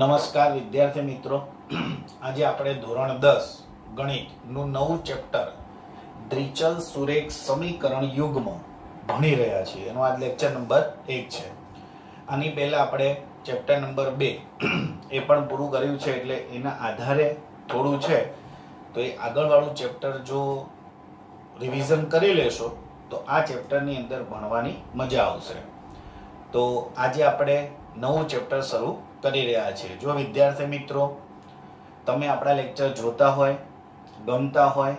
નમસ્કાર વિદ્યાર્થી મિત્રો. આજે આપણે ધોરણ દસ ગણિતનું નવું ચેપ્ટર દ્વિચલ સુરેખ સમીકરણ યુગ્મ ભણી રહ્યા છીએ. એનો આજ લેક્ચર નંબર એક છે. આની પહેલા આપણે ચેપ્ટર નંબર બે એ પણ પૂરું કર્યું છે એટલે એના આધારે થોડું છે. તો એ આગળવાળું ચેપ્ટર જો રિવિઝન કરી લેશો, તો આ ચેપ્ટરની અંદર ભણવાની મજા આવશે. તો આજે આપણે નવું ચેપ્ટર શરૂ કરી રહ્યા છીએ જો વિદ્યાર્થી મિત્રો, તમે આપણા લેક્ચર જોતા હોય, ગમતા હોય,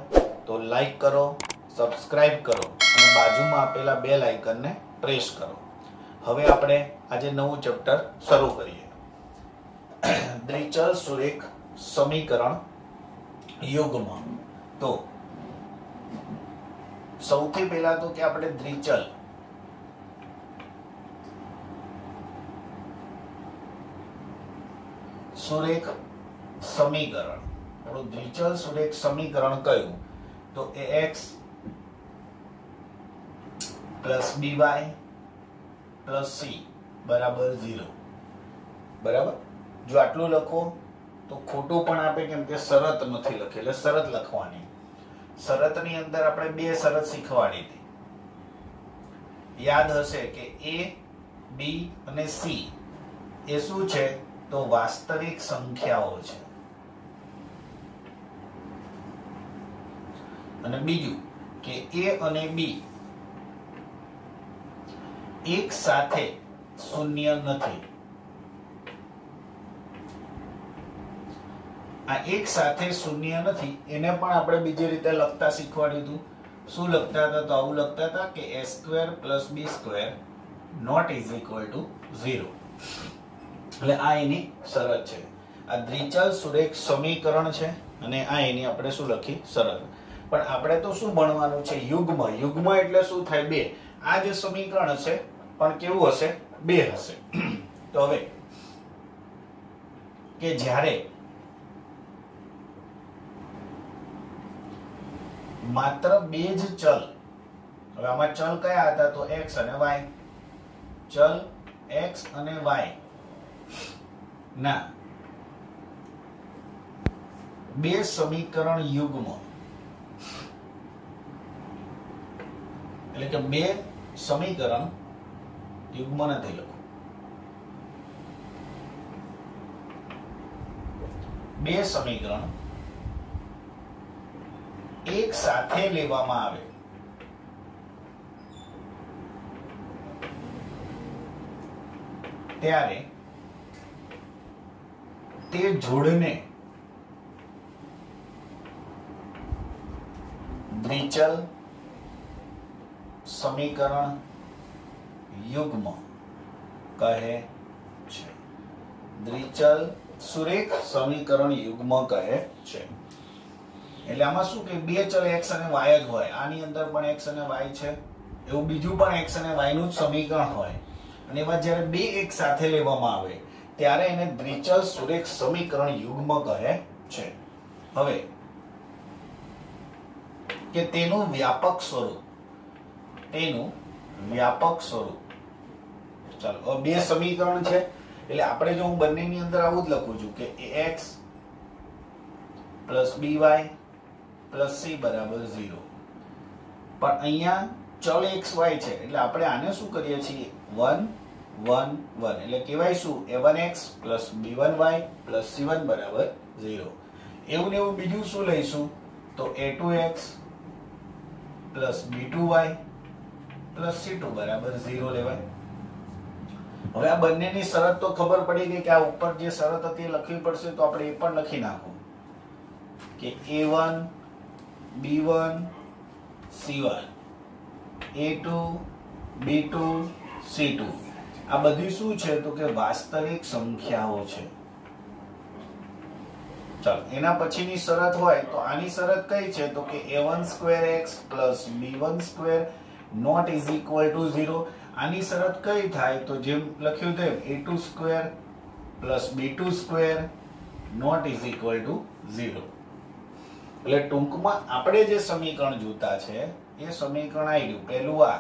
તો લાઈક કરો સબસ્ક્રાઇબ કરો અને બાજુમાં આપેલા બે લાઇકનને પ્રેસ કરો. હવે આપણે આજે નવું ચેપ્ટર શરૂ કરીએ. દ્વિચલ સુરેખ સમીકરણ યુગમાં. તો, સૌથી પહેલા તો કે આપણે દ્વિચલ સુરેખ સમીકરણ. આપણું દ્વિચલ સુરેખ સમીકરણ કયું તો a x plus b y plus c બરાબર ઝીરો બરાબર? જો આટલું લખો, તો ખોટું પણ આપે કેમ કે શરત નથી લખી, એટલે શરત લખવાની. શરતની અંદર આપણે બે શરત શીખવાડી હતી. યાદ હશે કે એ બી અને સી એ શું છે? તો વાસ્તવિક સંખ્યાઓ છે. અને બીજું કે એ અને બી એક સાથે શૂન્ય નથી. આ એક સાથે શૂન્ય નથી, એને પણ આપણે બીજી રીતે લખતા શીખવાડ્યું હતું. શું લખતા હતા? તો આવું લખતા હતા કે a square plus b square not is equal to zero. એટલે આ એની શરત છે. આ દ્વિચલ સુરેખ સમીકરણ છે અને આ એની આપણે શું લખી? શરત. પણ આપણે તો શું ભણવાનું છે? યુગ્મ. યુગ્મ એટલે શું થાય? બે. આ જે સમીકરણ હશે, પણ કેવું હશે? બે હશે. તો હવે, કે જ્યારે માત્ર બે જ ચલ, હવે આમાં ચલ કયા હતા? તો x અને y. ચલ x અને y. ના. બે સમીકરણ યુગ્મ. એટલે કે બે સમીકરણ યુગ્મ નથી લખો બે સમીકરણ એક સાથે લેવામાં આવે. ત્યારે તે જોડને દ્વિચલ સમીકરણ યુગ્મ કહે છે. દ્વિચલ સુરેખ સમીકરણ યુગ્મ કહે છે. એટલે આમાં શું કે બે ચલ x અને y જ હોય. આની અંદર પણ x અને y છે. એવું બીજું પણ x અને y જ સમીકરણ હોય. અને એમાં જ્યારે બે એક સાથે લેવામાં આવે ત્યારે એને દ્વિચલ સુરેખ સમીકરણ યુગ્મ કહે છે. હવે, કે તેનું વ્યાપક સ્વરૂપ, તેનું વ્યાપક સ્વરૂપ. ચાલો બે સમીકરણ છે, એટલે આપણે જો હું બંનેની અંદર આવું જ લખું છું કે x plus b y plus c બરાબર ઝીરો. પણ અહીંયા ચલ એક્સ વાય છે, એટલે આપણે આને શું કરીએ છીએ? વન વન વન એટલે કહેવાય શું? A one x plus b one y plus c one બરાબર ઝીરો એવું ને એવું બીજું શું લઈશું? તો a two x plus b two y plus c two બરાબર ઝીરો લેવાય. હવે આ બંનેની શરત તો ખબર પડી ગઈ કે આ ઉપર જે શરત હતી એ લખવી પડશે તો આપણે એ પણ લખી નાખો. કે a one b one c one a two b two c two આ બધી શું છે તો કે વાસ્તવિક સંખ્યાઓ છે. ચાલો, એના પછીની શરત હોય તો આની શરત કઈ છે તો કે a one square x plus b one square not is equal to zero આની શરત કઈ થાય તો જેમ લખ્યું તેમ a two square plus b two square not is equal to zero એટલે ટૂંકમાં આપણે જે સમીકરણ જોતા છે એ સમીકરણ આવી ગયું પહેલું આ.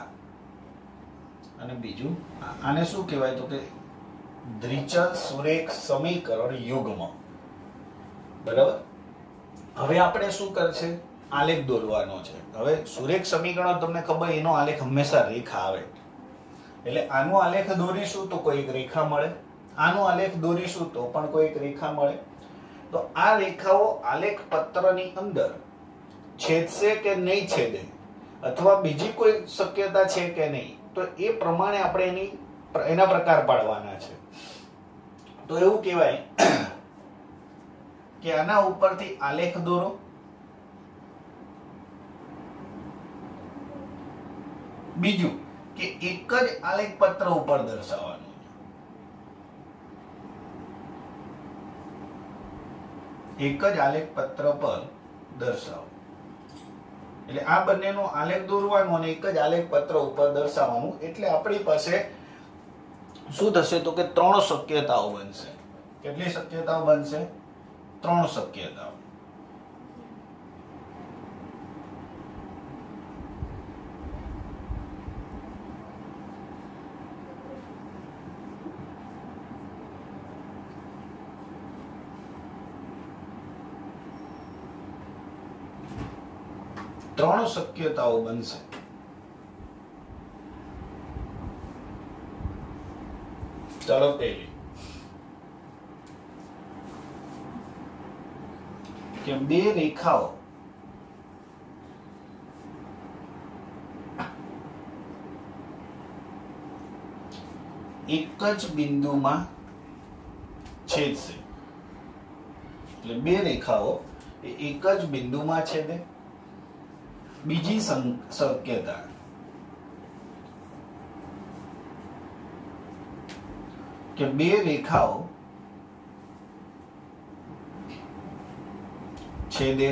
અને બીજું આને શું કહેવાય તો કે દ્વિચલ સુરેખ સમીકરણ યુગ્મ. બરાબર? હવે આપણે શું કરશે? આલેખ દોરવાનો છે. હવે સુરેખ સમીકરણ તમને ખબર, એનો આલેખ હંમેશા રેખા આવે. એટલે આનો આલેખ દોરીશું તો કોઈક રેખા મળે. આનો આલેખ દોરીશું તો પણ કોઈક રેખા મળે. તો આ રેખાઓ આલેખ પત્રની અંદર છેદશે કે નહીં છેદે? અથવા બીજી કોઈ શક્યતા છે કે નહીં? તો એ પ્રમાણે આપણે એની એના પ્રકાર પાડવાના છે. તો એવું કહેવાય કે આના ઉપરથી આલેખ દોરો. બીજું કે એક જ આલેખ પત્ર ઉપર દર્શાવવાનું. એક જ આલેખ પત્ર પર દર્શાવો. એટલે આ બંનેનો આલેખ દોરવાનો અને એક જ આલેખ પત્ર ઉપર દર્શાવવાનું. એટલે આપણી પાસે શું થશે તો કે ત્રણ શક્યતાઓ બનશે. કેટલી શક્યતાઓ બનશે? ત્રણ શક્યતાઓ. ત્રણ શક્યતાઓ બનશે. ચાલો કે બે રેખાઓ એક જ બિંદુમાં છેદશે. એટલે બે રેખાઓ એક જ બિંદુમાં છેદે. બીજી શક્યતા. કે બે રેખાઓ છેદે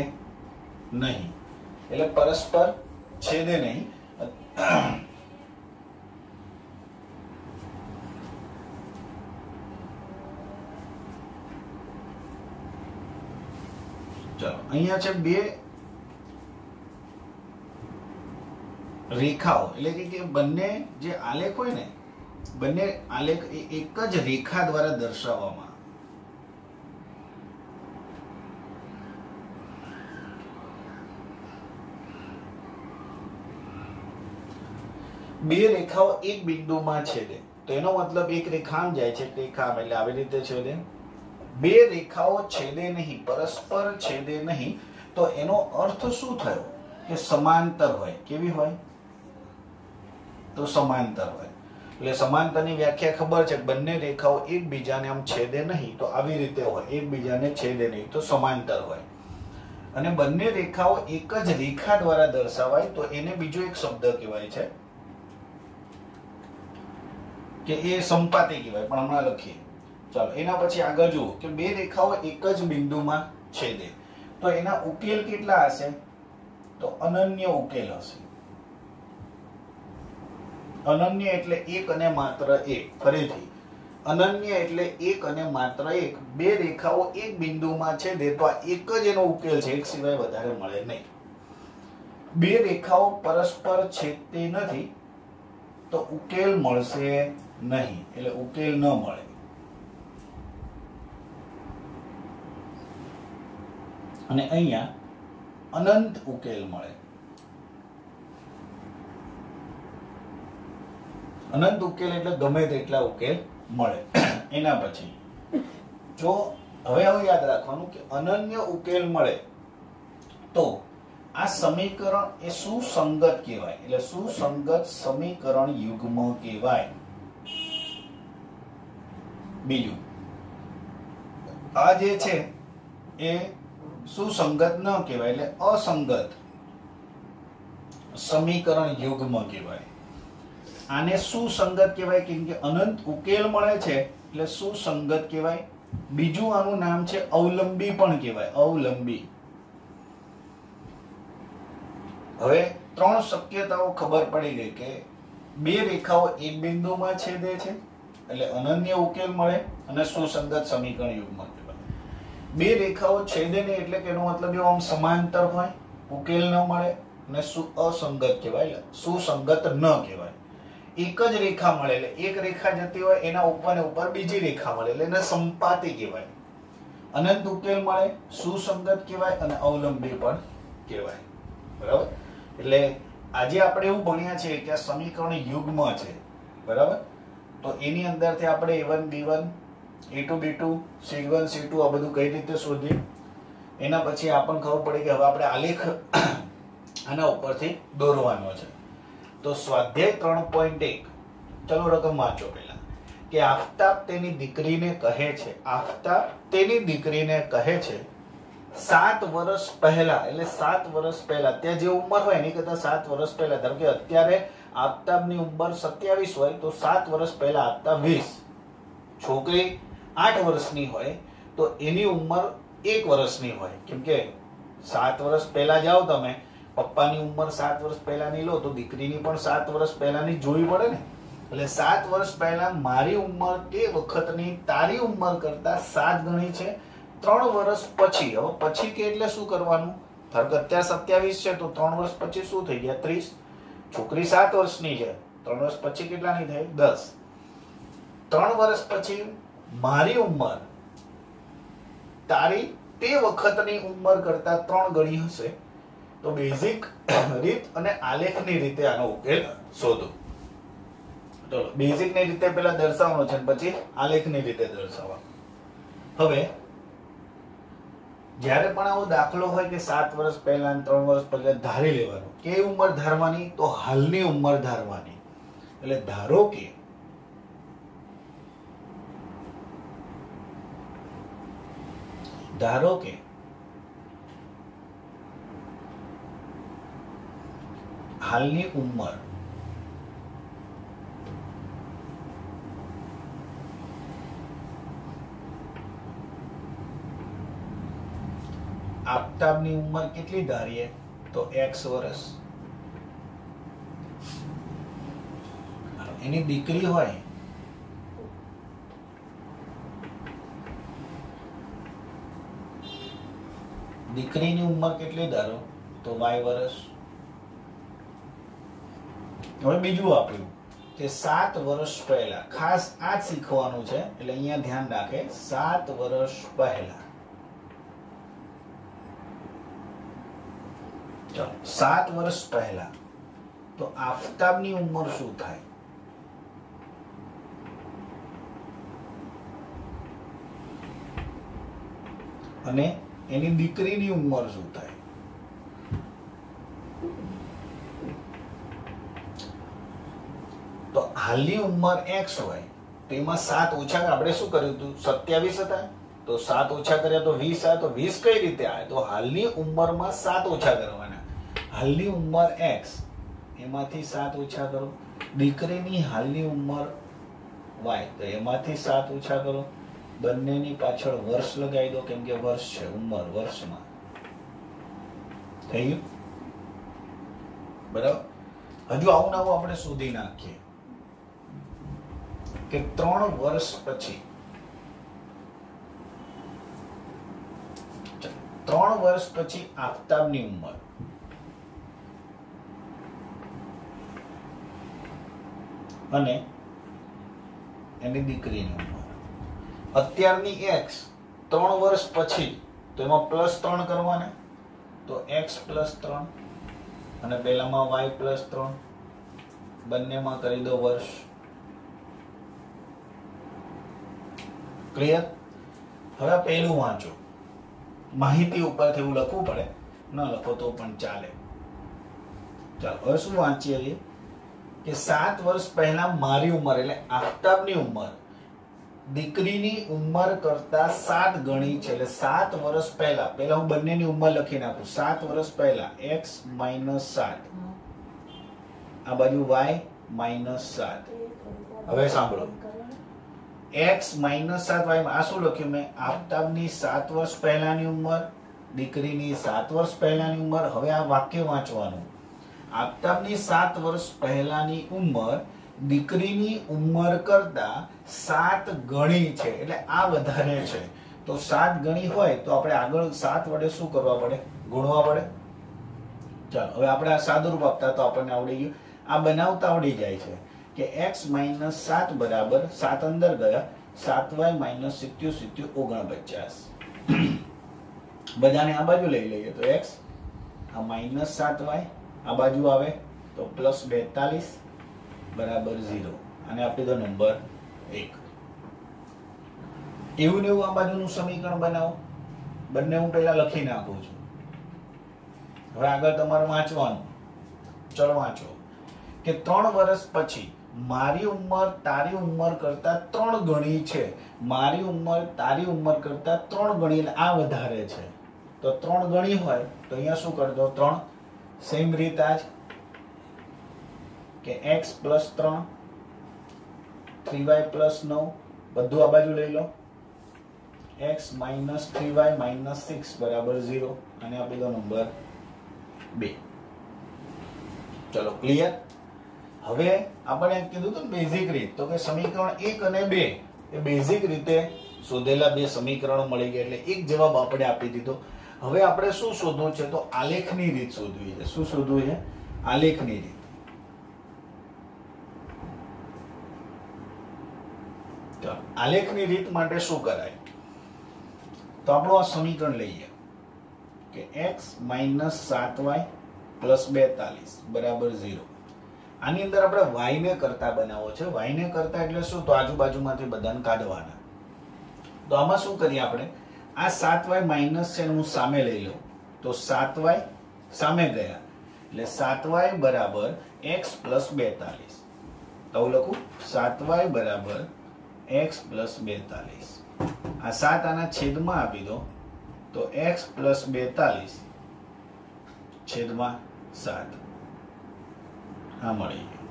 નહીં. એટલે પરસ્પર છેદે નહીં. ચાલો, અહીંયા છે બે રેખાઓ. એટલે કે બંને જે આલેખ હોય ને, બંને આલેખ એક જ રેખા દ્વારા દર્શાવવામાં બે રેખાઓ એક બિંદુમાં છેદે તો. એનો મતલબ એક રેખા આમ જાય છે, એક રેખા એટલે આવી રીતે છેદે બે રેખાઓ છેદે નહીં, પરસ્પર છેદે નહીં. તો એનો અર્થ શું થયો? કે સમાંતર હોય. કેવી હોય? તો સમાંતર હોય. એટલે સમાનતાની વ્યાખ્યા ખબર છે બંને રેખાઓ એકબીજાને આમ છેદે નહીં, તો આવી રીતે હોય. એકબીજાને છેદે નહીં, તો સમાંતર હોય. અને બંને રેખાઓ એક જ રેખા દ્વારા દર્શાવાય, તો એને બીજો એક શબ્દ કહેવાય છે કે એ સંપાતી કહેવાય, પણ હમણાં લખીએ. ચાલો, એના પછી આગળ જુઓ કે બે રેખાઓ એક જ બિંદુમાં છેદે. તો એના ઉકેલ કેટલા હશે? તો અનન્ય ઉકેલ હશે. અનન્ય એટલે એક અને માત્ર એક. ફરીથી, અનન્ય એટલે એક અને માત્ર એક. બે રેખાઓ એક બિંદુમાં છે દે તો આ એક જ એનો ઉકેલ છે, એક સિવાય વધારે મળે નહીં. બે રેખાઓ પરસ્પર છેદતી નથી, તો ઉકેલ મળશે નહીં, એટલે ઉકેલ ન મળે. અને અહીંયા અનંત ઉકેલ મળે. અનંત ઉકેલ એટલે ગમે તેટલા ઉકેલ મળે. એના પછી, જો હવે હવે યાદ રાખવાનું કે અનન્ય ઉકેલ મળે, તો આ સમીકરણ એ સુસંગત કહેવાય. એટલે સુસંગત સમીકરણ યુગ્મ કહેવાય. બીજું, આ જે છે એ સુસંગત ન કહેવાય, એટલે અસંગત સમીકરણ યુગ્મ કહેવાય. આને સુસંગત કહેવાય, કેમ કે અનંત ઉકેલ મળે છે, એટલે સુસંગત કહેવાય. બીજું આનું નામ છે અવલંબી પણ કહેવાય, અવલંબી. હવે ત્રણ શક્યતાઓ ખબર પડી ગઈ કે બે રેખાઓ એક બિંદુમાં છેદે છે, એટલે અનન્ય ઉકેલ મળે અને સુસંગત સમીકરણ યુગમાં કહેવાય. બે રેખાઓ છેદે નહીં એટલે કે એનો મતલબ એવો આમ સમાંતર હોય, ઉકેલ ન મળે અને અસંગત કહેવાય, એટલે સુસંગત ન કહેવાય. એક જ રેખા મળે એટલે એક રેખા જતી હોય, એના ઉપર ને ઉપર બીજી રેખા મળે એટલે એને સંપાતી કહેવાય. અનંત ઉકેલ મળે, સુસંગત કહેવાય અને અવલંબી પણ કહેવાય. બરાબર? એટલે આજે આપણે એવું ભણ્યા છે કે આ સમીકરણ યુગ્મ છે. બરાબર? તો એની અંદરથી આપણે a one b one a two b two c one c two આ બધું કઈ રીતે શોધીએ? એના પછી આપણને ખબર પડી કે હવે આપણે આલેખ આના ઉપરથી દોરવાનો છે. તો સ્વાધ્યાય ત્રણ પોઈન્ટ એક. ચલો રકમ વાંચો પહેલા. કે આફતાબ તેની દીકરીને કહે છે, આફતાબ તેની દીકરીને કહે છે, સાત વર્ષ પહેલા, એટલે સાત વર્ષ પહેલા, ત્યાં જે ઉંમર હોય એની કરતા સાત વર્ષ પહેલા, ધારો કે અત્યારે આફતાબની ઉંમર સત્યાવીસ હોય, તો સાત વર્ષ પહેલા આફતાબ વીસ. છોકરી આઠ વર્ષની હોય, તો એની ઉંમર એક વર્ષની હોય. કેમ કે સાત વર્ષ પહેલા જાઓ તમે પપ્પાની ઉંમર સાત વર્ષ પહેલાની લો, તો દીકરીની પણ સાત વર્ષ પહેલાની જોવી પડે ને. એટલે સાત વર્ષ પહેલા મારી ઉંમર તે વખતની તારી ઉંમર કરતા સાત ગણી છે. ત્રણ વર્ષ પછી, હવે પછી કે એટલે શું કરવાનું? ધારો કે અત્યારે સત્યાવીસ છે, તો ત્રણ વર્ષ પછી શું થઈ ગયા? ત્રીસ. છોકરી સાત વર્ષની છે, ત્રણ વર્ષ પછી કેટલાની થઈ? દસ. ત્રણ વર્ષ પછી મારી ઉંમર તારી તે વખતની ઉંમર કરતા ત્રણ ગણી હશે. તો બેઝિક રીત અને આલેખની રીતે આનો ઉકેલ શોધો. ચલો બેઝિકની રીતે પહેલા દર્શાવવાનો છે પછી આલેખની રીતે દર્શાવવાનો. હવે, જ્યારે પણ આવો દાખલો હોય કે સાત વર્ષ પહેલા ત્રણ વર્ષ પહેલા ધારી લેવાનું, કે ઉંમર ધારવાની, તો હાલની ઉંમર ધારવાની. એટલે ધારો કે ધારો કે હાલની ઉંમર. આફતાબની ઉંમર કેટલી ધારીએ? તો એક્સ વર્ષ. એની દીકરી હોય. દીકરીની ઉંમર કેટલી ધારો? તો વાય વર્ષ. હવે બીજું આપ્યું કે સાત વર્ષ પહેલા. ખાસ આ શીખવાનું છે, એટલે અહીંયા ધ્યાન રાખે, સાત વર્ષ પહેલા. ચલો, સાત વર્ષ પહેલા. તો આફતાબની ઉંમર શું થાય? અને એની દીકરીની ઉંમર શું થાય તો હાલની ઉંમર એક્સ હોય, તો એમાં સાત ઓછા આપણે શું કર્યું હતું? સત્યાવીસ હતા? તો સાત ઓછા કર્યા તો વીસ આવે તો વીસ કઈ રીતે આવે તો હાલની ઉંમરમાં સાત ઓછા કરવાના. હાલની ઉંમર એક્સ એમાંથી સાત ઓછા કરો. દીકરીની હાલની ઉંમર વાય તો એમાંથી સાત ઓછા કરો. બંનેની પાછળ વર્ષ લગાવી દો, કેમ કે વર્ષ છે, ઉંમર વર્ષમાં. થઈ ગયું? બરાબર? હજુ આવું ને આવું આપણે શોધી નાખીએ. કે ત્રણ વર્ષ પછી. ત્રણ વર્ષ પછી આફતાબની ઉંમર. અને એની દીકરીની ઉંમર. અત્યારની એક્સ ત્રણ વર્ષ પછી, તો એમાં પ્લસ ત્રણ કરવાના. તો એક્સ પ્લસ ત્રણ, અને પેલામાં વાય પ્લસ ત્રણ. બંનેમાં કરી દો વર્ષ. ક્લિયર હવે પહેલું વાંચો માહિતી ઉપરથી એવું લખવું પડે ન લખો તો પણ ચાલે ચાલો હવે શું વાંચીએ છીએ કે સાત વર્ષ પહેલા મારી ઉંમર એટલે આફતાબની ઉંમર દીકરીની ઉંમર કરતા સાત ગણી છે એટલે સાત વર્ષ પહેલા પહેલા હું બંનેની ઉંમર લખી નાખું સાત વર્ષ પહેલા એક્સ માઇનસ સાત આ બાજુ વાય માઇનસ સાત હવે સાંભળો એક્સ માઇનસ સાત વાય આ શું લખ્યું? મેં આફતાબની સાત વર્ષ પહેલાની ઉંમર, દીકરીની સાત વર્ષ પહેલાની ઉંમર, હવે આ વાક્ય વાંચવાનું. આફતાબની સાત વર્ષ પહેલાની ઉંમર, દીકરીની ઉંમર કરતા સાત ગણી છે, એટલે આ વધારે છે. તો સાત ગણી હોય તો આપણે આગળ સાત વડે શું કરવા પડે? ગુણવા પડે? ચાલો, હવે આપણે આ સાદુરૂપ આપતા તો આપણને આવડી ગયું. આ બનાવતા આવડી જાય છે. કે એક્સ માઇનસ સાત બરાબર સાત અંદર ગયા, સાત વાય માઇનસ સિત્યુ સિત્યુ ઓગણપચાસ. બધાને આ બાજુ લઈ લઈએ તો એક્સ આ માઇનસ સાત વાય આ બાજુ આવે તો પ્લસ બેતાલીસ બરાબર ઝીરો અને આપી દો નંબર એક. એવું ને એવું આ બાજુનું સમીકરણ બનાવો. બંને હું પહેલા લખી નાખું છું. હવે આગળ તમારે વાંચવાનું. ચલો વાંચો. કે ત્રણ વર્ષ પછી મારી ઉંમર, તારી ઉંમર કરતા ત્રણ ગણી છે. મારી ઉંમર, તારી ઉંમર કરતા ત્રણ ગણી આ વધારે છે. તો ત્રણ ગણી હોય, તો અહીંયા શું કરી દો? ત્રણ. સેમ રીત આજ કે એક્સ પ્લસ ત્રણ થ્રી વાય પ્લસ નવ, બધું આ બાજુ લઈ લો. X minus three y minus six બરાબર ઝીરો અને આ બધો નંબર બે. ચલો ક્લિયર હવે આપણે કીધું હતું બેઝિક રીત, તો કે સમીકરણ એક અને બે, એ બેઝિક રીતે શોધેલા બે સમીકરણો મળી ગયા એટલે એક જવાબ આપણે આપી દીધો. હવે આપણે શું શોધવું છે? તો આલેખની રીત શોધવી છે. શું શોધવું છે? આલેખની રીત. આલેખની રીત માટે શું કરાય? તો આપણું આ સમીકરણ લઈએ કે એક્સ માઇનસ સાત વાય પ્લસ બેતાલીસ, બરાબર ઝીરો. આની અંદર આપણે વાયને કરતા બનાવો છે. વાયને કરતા એટલે શું? તો આજુબાજુમાંથી બધાને કાઢવાના. તો આમાં શું કરીએ આપણે? આ સાત વાય માઇનસ છે હું સામે લઈ લઉં. તો સાત વાય સામે ગયા. એટલે સાત વાય બરાબર એક્સ પ્લસ બેતાલીસ. તો લખું. સાત વાય બરાબર એક્સ પ્લસ બેતાલીસ. આ સાત આના છેદમાં આપી દો. તો એક્સ પ્લસ બેતાલીસ છેદમાં સાત. આ મળી ગયું.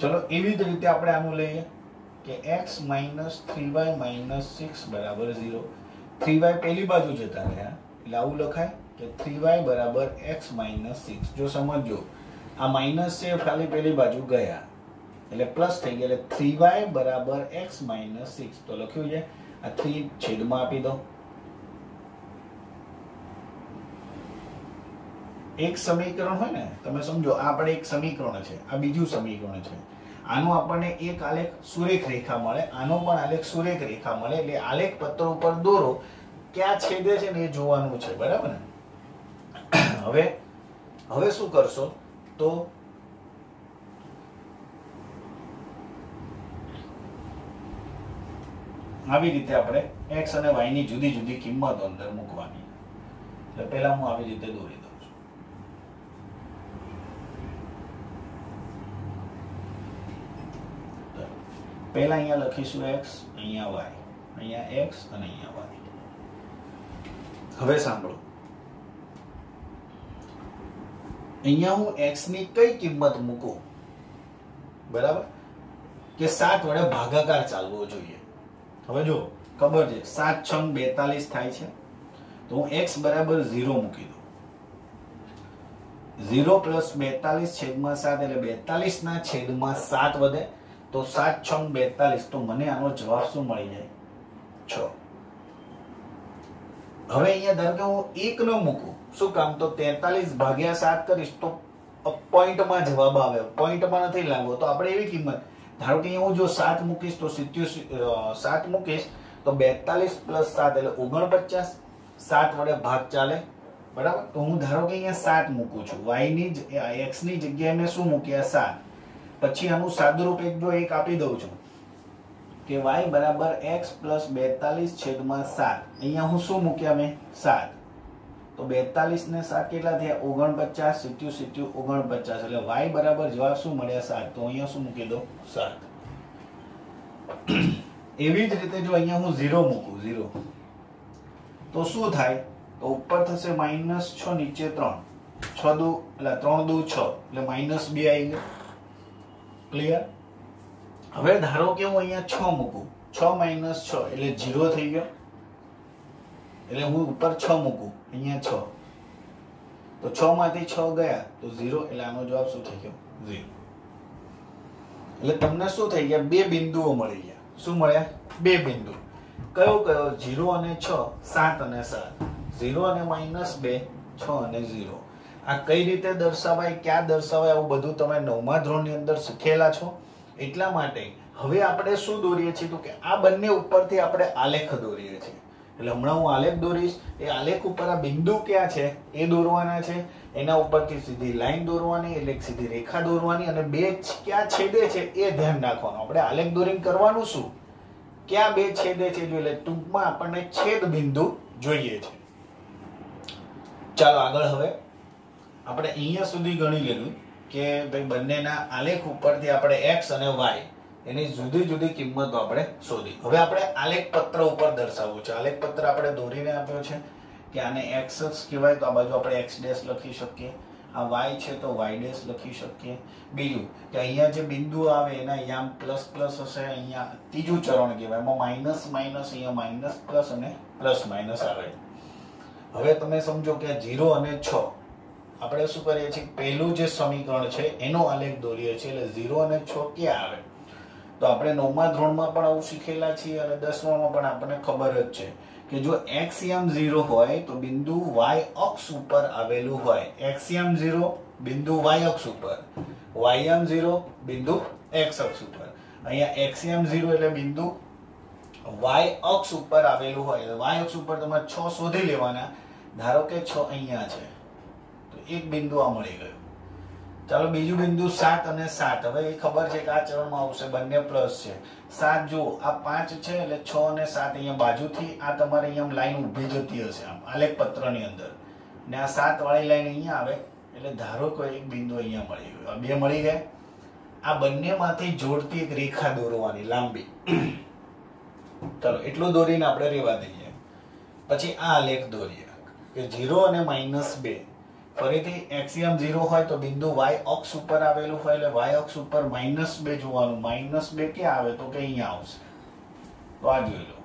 ચલો, એવી જ રીતે આપણે આનું લઈએ કે x minus three y minus six બરાબર ઝીરો થ્રી વાય પેલી બાજુ જતા રહ્યા, એટલે આવું લખાય કે થ્રી વાય બરાબર એક્સ માઇનસ સિક્સ જો સમજો આ માઇનસ છે ખાલી પેલી બાજુ ગયા. એટલે પ્લસ થઈ ગયા, એટલે થ્રી વાય બરાબર એક્સ માઇનસ સિક્સ તો લખ્યું છે, આ થ્રી છેદમાં આપી દો. એક સમીકરણ હોય ને, તમે સમજો, આ આપણે એક સમીકરણ છે, આ બીજું સમીકરણ છે. આનું આપણને એક આલેખ સુરેખ રેખા મળે, આનો પણ આલેખ સુરેખ રેખા મળે, એટલે આલેખ પત્ર ઉપર દોરો, ક્યાં છેદે છે ને એ જોવાનું છે, બરાબર ને? હવે હવે શું કરશો? તો આવી રીતે આપણે x અને y ની જુદી જુદી કિંમતો અંદર મૂકવાની. એટલે પહેલા હું આવી રીતે દોરી દઉં છું પહેલા અહીંયા લખીશું એક્સ અહીંયા વાય અહીંયા એક્સ અને અહીંયા વાય હવે સાંભળો. અહીંયા હું એક્સની કઈ કિંમત મૂકું? બરાબર? કે સાત વડે ભાગાકાર ચાલવો જોઈએ. હવે જો ખબર છે, સાત છંગ બેતાલીસ થાય છે. તો હું એક્સ બરાબર ઝીરો મૂકી દઉં. ઝીરો પ્લસ બેતાલીસ છેદમાં સાત એટલે બેતાલીસ ના છેદમાં સાત વધે. તો સાત છ બેતાલીસ. તો મને આનો જવાબ શું મળી જાય? છ. હવે અહીંયા ધારો કે હું એક ન મૂકું, શું કામ? તો તેતાલીસ ભાગ્યા સાત કરીશ, તો પોઈન્ટમાં જવાબ આવે. પોઈન્ટમાં નથી લાગવો. તો આપણે એવી કિંમત, ધારો કે હું જો સાત મૂકીશ, તો સિત્યોતેર સાત મૂકીશ, તો બેતાલીસ પ્લસ સાત એટલે ઓગણપચાસ. સાત વડે ભાગ ચાલે. બરાબર? તો હું ધારો કે અહીંયા સાત મૂકું છું. વાયની એક્સની જગ્યાએ મેં શું મૂક્યા? સાત. પછી આનું સાદુરૂપ એક જો એક આપી દઉં છું. કે વાય બરાબર એક્સ પ્લસ બેતાલીસ છેદમાં સાત. અહીંયા હું શું મૂક્યા મેં? સાત. તો બેતાલીસ ને સાત કેટલા થયા? ઓગણપચાસ, સિત્યુ સિત્યુ, ઓગણપચાસ. એટલે વાય બરાબર જવાબ શું મળ્યા? સાત. તો અહીંયા શું મૂકી દો સાત. એવી જ રીતે જો અહીંયા હું ઝીરો મૂકું, ઝીરો. તો શું થાય? તો ઉપર થશે માઇનસ છ, નીચે ત્રણ. છ દુ, એટલે ત્રણ દુ છ. એટલે માઇનસ બે આવી ગયો. ક્લિયર હવે ધારો કે હું અહીંયા છ મૂકું. છ માઇનસ છ, એટલે જીરો થઈ ગયો. એટલે હું ઉપર છ મૂકું. અહીંયા છ. તો છ માંથી છ ગયા, તો ઝીરો એટલે આનો જવાબ શું થઈ ગયો? ઝીરો એટલે તમને શું થઈ ગયા? બે બિંદુઓ મળી ગયા. શું મળ્યા? બે બિંદુ. કયો કયો? ઝીરો અને છ, સાત અને સાત. ઝીરો અને માઇનસ બે, છ અને ઝીરો આ કઈ રીતે દર્શાવાય, ક્યાં દર્શાવાય, આવું બધું તમે નવમા ધોરણની અંદર શીખેલા છો. એટલા માટે હવે આપણે શું દોરીએ છીએ તો કે આ બંને ઉપરથી આપણે આલેખ દોરીએ છીએ. એટલે હમણાં હું આલેખ દોરીશ, એ આલેખ ઉપર આ બિંદુ ક્યાં છે, એ દોરવાના છે. એના ઉપરથી સીધી લાઈન દોરવાની, એટલે સીધી રેખા દોરવાની અને બે ક્યાં છેદે છે એ ધ્યાન રાખવાનું. આપણે આલેખ દોરીને કરવાનું શું? ક્યાં બે છેદે છે એટલે ટૂંકમાં આપણને છેદ બિંદુ જોઈએ છે. ચાલો આગળ હવે. આપણે અહીંયા સુધી ગણી લીધું કે ભાઈ બંનેના આલેખ ઉપરથી આપણે એક્સ અને વાય એની જુદી જુદી કિંમતો આપણે શોધી. હવે આપણે આલેખ પત્ર ઉપર દર્શાવવું છે. આલેખ પત્ર આપણે દોરીને આપ્યો છે કે આને એક્સ કહેવાય તો આ બાજુ આપણે એક્સ ડેશ લખી શકીએ. આ વાય છે તો વાય ડેશ લખી શકીએ. બીજું કે અહીંયા જે બિંદુ આવે એના અહીંયા પ્લસ પ્લસ હશે. અહીંયા ત્રીજું ચરણ કહેવાય. એમાં માઇનસ માઇનસ અહીંયા માઇનસ પ્લસ અને પ્લસ માઇનસ આવે. હવે તમે સમજો કે જીરો અને છ આપણે શું કરીએ છીએ? પહેલું જે સમીકરણ છે, એનો આલેખ દોરીએ છીએ, એટલે ઝીરો અને છ ક્યાં આવે? તો આપણે નવમા ધોરણમાં પણ આવું શીખેલા છીએ અને દસમામાં પણ આપણને ખબર જ છે કે જો એક્સિયમ ઝીરો હોય તો બિંદુ વાય અક્ષ ઉપર આવેલું હોય. એક્સિયમ ઝીરો, બિંદુ વાય અક્ષ ઉપર. વાયમ ઝીરો, બિંદુ એક્સ અક્ષ ઉપર. અહીંયા એક્સિયમ ઝીરો એટલે બિંદુ વાય અક્ષ ઉપર આવેલું હોય. વાય અક્ષ ઉપર તમારે છ શોધી લેવાના. ધારો કે છ અહીંયા છે. તો એક બિંદુ આ મળી ગયું. ચાલો બીજું બિંદુ સાત અને સાત. હવે એ ખબર છે કે આ ચરણમાં આવશે, બંને પ્લસ છે. સાત જુઓ, આ પાંચ છે એટલે છ અને સાત અહીંયા બાજુથી આ તમારે અહીંયા લાઈન ઊભી જતી હશે આમ આલેખ પત્રની અંદર. ને આ સાત વાળી લાઈન અહીંયા આવે, એટલે ધારો કે એક બિંદુ અહીંયા મળી ગયું. બે મળી ગયા. આ બંનેમાંથી જોડતી એક રેખા દોરવાની લાંબી. ચાલો, એટલું દોરીને આપણે રેવા દઈએ. પછી આ આલેખ દોરીએ. કે ઝીરો અને માઇનસ બે. ફરીથી એક્સિયમ ઝીરો હોય તો બિંદુ વાય અક્ષ ઉપર આવેલું હોય એટલે વાય અક્ષ ઉપર માઇનસ બે જોવાનું. માઇનસ બે ક્યાં આવે? તો કે અહીંયા આવશે. તો આ જોઈ લો.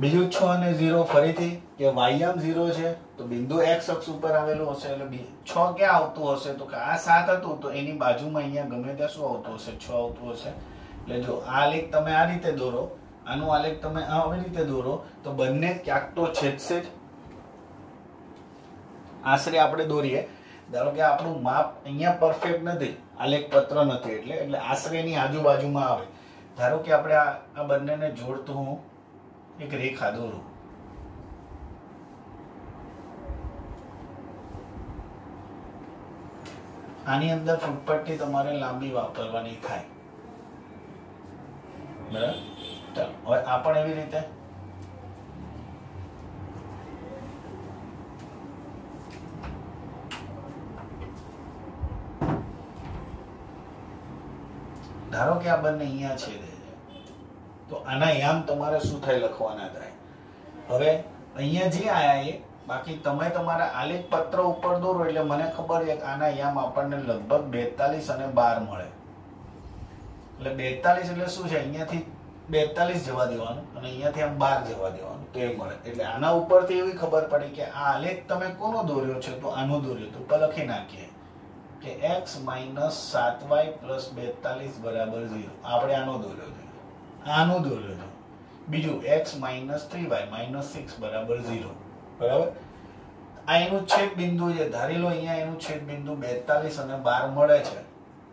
બીજું છ અને ઝીરો ફરીથી કે વાયમ ઝીરો છે, તો બિંદુ એક્સ અક્ષ ઉપર આવેલું હશે એટલે છ ક્યાં આવતું હશે? તો કે આ સાત હતું, તો એની બાજુમાં અહીંયા ગમે ત્યાં શું આવતું હશે? છ આવતું હશે. એટલે જો આ આલેખ તમે આ રીતે દોરો, આનો આલેખ તમે આવી રીતે દોરો, તો બંને ક્યાંક તો છેદશે જ. આશરે આપણે દોરીએ. ધારો કે આપણું માપ અહીંયા પરફેક્ટ નથી આલેખ પત્ર નથી એટલે એટલે આશરે એની આજુબાજુમાં આવે. ધારો કે આપણે આ આ બંનેને જોડતું હું, એક રેખા દોરું. આની અંદર ફૂટપટ્ટી તમારે લાંબી વાપરવાની થાય. બરાબર? ચાલો, હવે આ પણ એવી રીતે ધારો કે આ બંને અહીંયા છેદે છે તો આના યામ તમારે શું થાય લખવાના થાય? હવે અહીંયા જે આયા એ, બાકી તમે તમારા આલેખ પત્ર ઉપર દોરો એટલે મને ખબર છે કે આના યામ આપણને લગભગ બેતાલીસ અને બાર મળે. એટલે બેતાલીસ એટલે શું છે? અહીંયાથી બેતાલીસ જવા દેવાનું અને અહીંયાથી આમ બાર જવા દેવાનું, તો એ મળે. એટલે આના ઉપરથી એવી ખબર પડી કે આ આલેખ તમે કોનો દોર્યો છે? તો આનો દોર્યો. તો લખી નાખીએ. કે એક્સ માઇનસ સાત વાય પ્લસ બેતાલીસ બરાબર ઝીરો આપણે આનો દોર્યો છે. આનો દોર્યો છે. બીજું x minus three y minus six બરાબર ઝીરો બરાબર? આ એનું છેદ બિંદુ છે. ધારી લો અહીંયા એનું છેદ બિંદુ બેતાલીસ અને બાર મળે છે.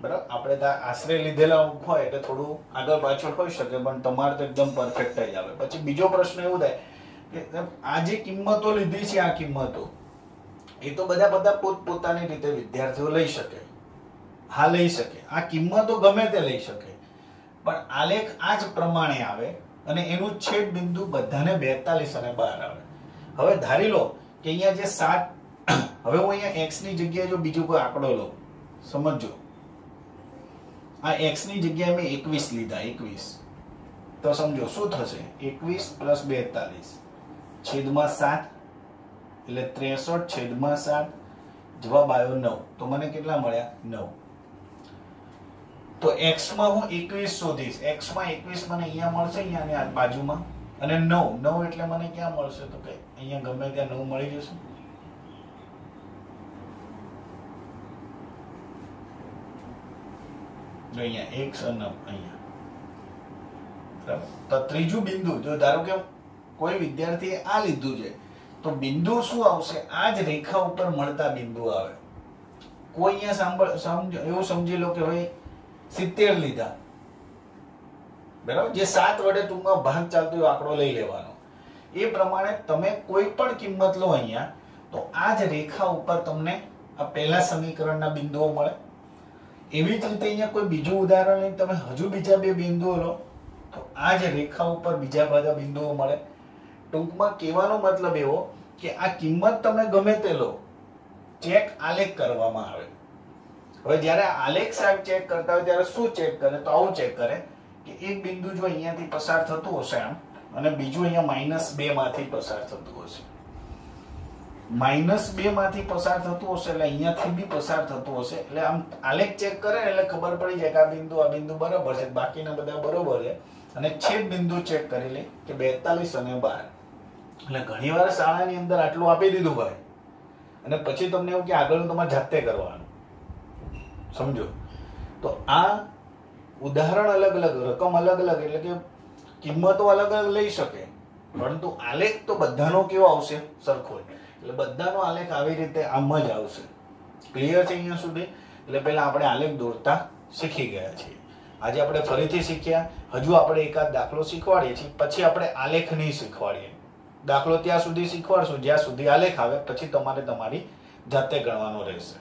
બરાબર? આપણે ત્યાં આશરે લીધેલા હોય એટલે થોડું આગળ પાછળ હોઈ શકે, પણ તમારે તો એકદમ પરફેક્ટ જ આવે પછી બીજો પ્રશ્ન એવું થાય કે આ જે કિંમતો લીધી છે, આ કિંમતો એ તો બધા બધા પોતપોતાની રીતે વિદ્યાર્થીઓ લઈ શકે. હા, લઈ શકે. આ કિંમતો ગમે તે લઈ શકે. પણ આલેખ આ જ પ્રમાણે આવે અને એનું છેદ બિંદુ બધાને બેતાલીસ અને બાર આવે. હવે ધારી લો કે અહીંયા જે સાત હવે હું અહીંયા એક્સની જગ્યાએ જો બીજું કોઈ આંકડો લઉં સમજો આ એક્સની જગ્યાએ મેં એકવીસ લીધા, એકવીસ. તો સમજો, શું થશે? એકવીસ પ્લસ બેતાલીસ. છેદમાં સાત એટલે ત્રેસઠ છેદમાં સાત જવાબ આવ્યો નવ. તો મને કેટલા મળ્યા? નવ. તો એક્સમાં હું એકવીસ શોધીશ. એક્સમાં એકવીસ મને અહીંયા મળશે, અહીંયા અને બાજુમાં. અને નવ. નવ એટલે મને ક્યાં મળશે? તો કે અહીંયા ગમે ત્યાં નવ મળી જશે. જો અહીંયા એક નવ અહીંયા. બરાબર. તો ત્રીજું બિંદુ, જો ધારો કે કોઈ વિદ્યાર્થીએ આ લીધું છે તો બિંદુ શું આવશે? આ જ રેખા ઉપર મળતા બિંદુ આવે. કોઈ અહીંયા સાંભળ, સમજ, એવું સમજી લો કે ભાઈ, સિત્તેર લીધા. બરાબર? જે સાત વડે ટૂંકમાં ભાગ ચાલતો હોય આંકડો લઈ લેવાનો. એ પ્રમાણે તમે કોઈ પણ કિંમત લો અહીંયા, તો આ જ રેખા ઉપર તમને આ પહેલા સમીકરણના બિંદુઓ મળે. એવી જ રીતે અહીંયા કોઈ બીજું ઉદાહરણ લઈને તમે હજુ બીજા બે બિંદુઓ લો, તો આ જ રેખા ઉપર બીજા બધા બિંદુઓ મળે. ટૂંકમાં કહેવાનો મતલબ એવો કે આ કિંમત તમે ગમે તે લો ચેક આલેખ કરવામાં આવે. હવે જ્યારે આલેખ સાહેબ ચેક કરતા હોય ત્યારે શું ચેક કરે? તો આવું ચેક કરે કે એક બિંદુ જો અહીંયાથી પસાર થતું હશે આમ, અને બીજું અહીંયા માઇનસ બે માંથી પસાર થતું હશે. માઇનસ બે માંથી પસાર થતું હશે એટલે અહીંયાથી બી પસાર થતું હશે. એટલે આમ આલેખ ચેક કરે એટલે ખબર પડી જાય કે આ બિંદુ આ બિંદુ બરાબર છે, બાકીના બધા બરોબર છે. અને છેદ બિંદુ ચેક કરી લે કે બેતાલીસ અને બાર. એટલે ઘણીવાર શાળાની અંદર આટલું આપી દીધું ભાઈ. અને પછી તમને એવું કે આગળનું તમારે જાતે કરવાનું. સમજો? તો આ ઉદાહરણ અલગ અલગ, રકમ અલગ અલગ, એટલે કે કિંમતો અલગ અલગ લઈ શકે. પરંતુ આલેખ તો બધાનો કેવો આવશે? સરખો એટલે બધાનો આલેખ આવી રીતે આમ જ આવશે. ક્લિયર છે અહીંયા સુધી? એટલે પહેલા આપણે આલેખ દોરતા શીખી ગયા છીએ. આજે આપણે ફરીથી શીખ્યા. હજુ આપણે એકાદ દાખલો શીખવાડીએ છીએ. પછી આપણે આલેખ નહીં શીખવાડીએ. દાખલો ત્યાં સુધી શીખવાડશું જ્યાં સુધી આલેખ આવે પછી તમારે તમારી જાતે ગણવાનો રહેશે.